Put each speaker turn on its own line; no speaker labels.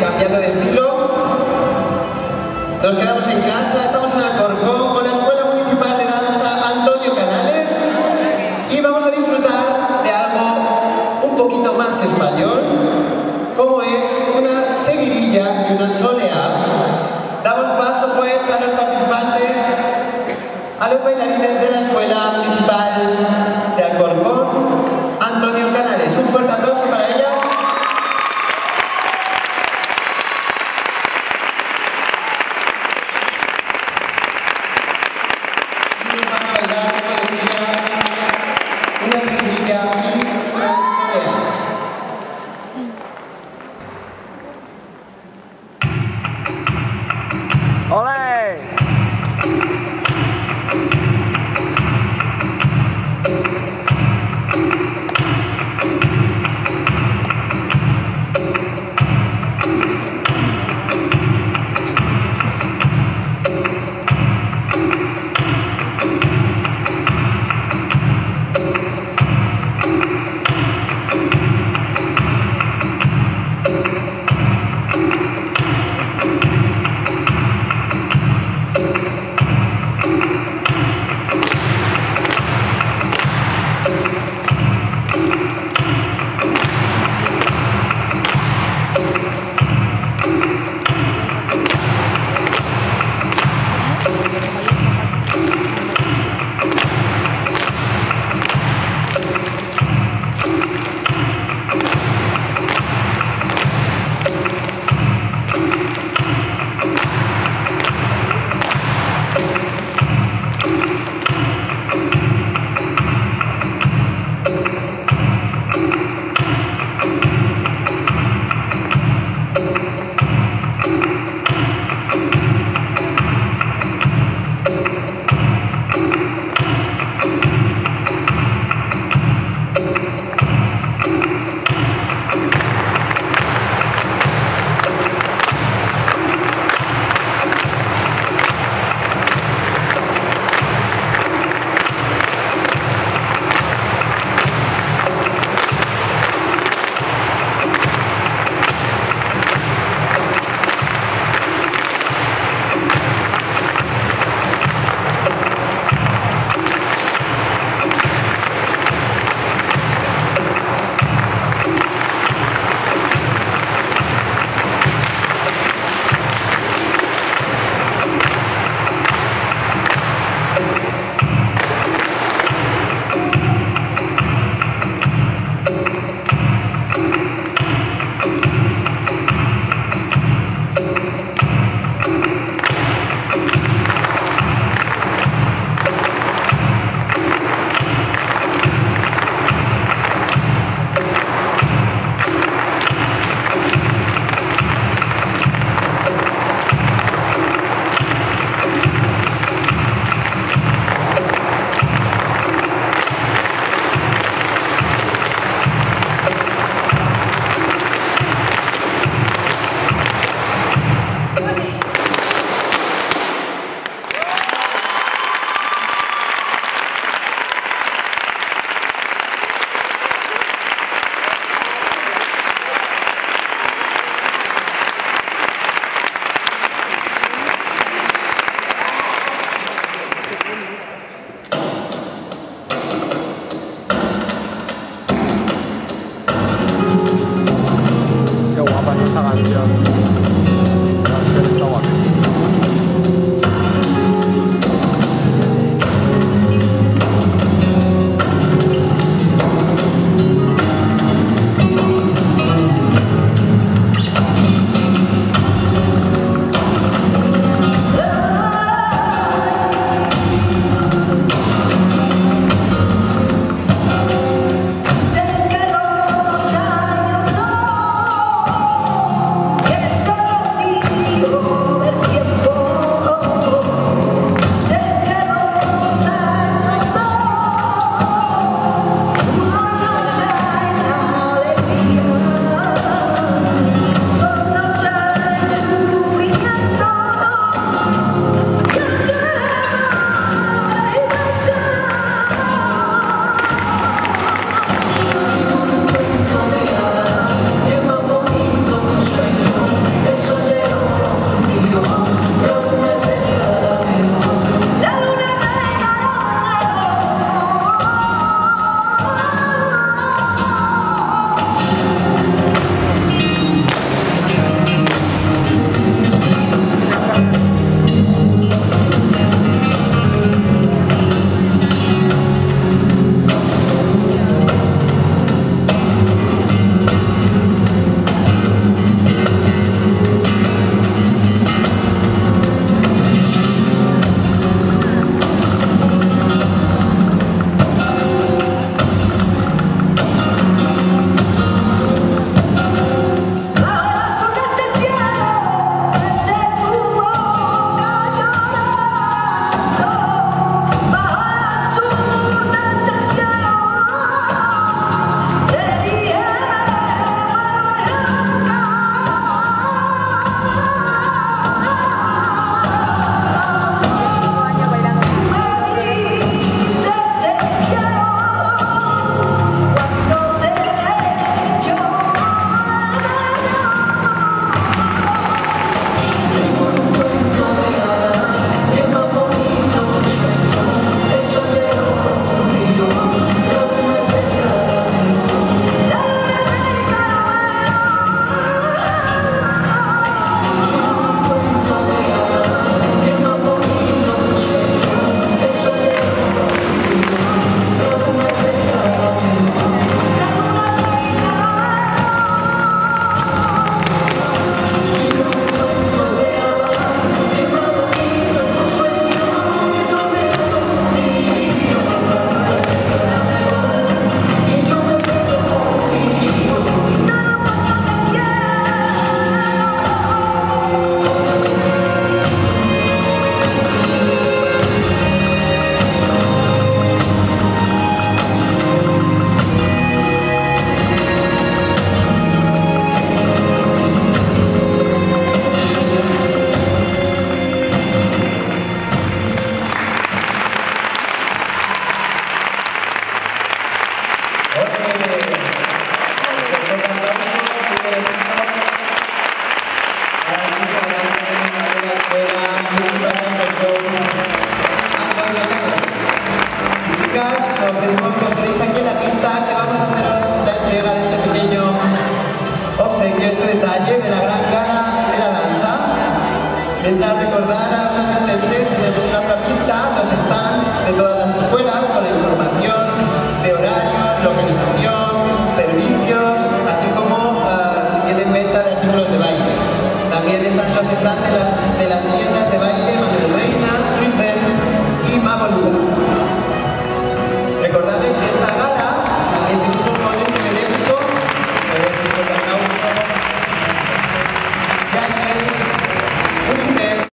cambiando de estilo. Nos quedamos en casa, estamos en Alcorcón con la Escuela Municipal de Danza Antonio Canales y vamos a disfrutar de algo un poquito más español, como es una seguirilla y una soleá. Damos paso pues a los participantes, a los bailarines de la Escuela Municipal Hola. Mientras recordar a los asistentes, tenemos una propista, los stands de todas las escuelas.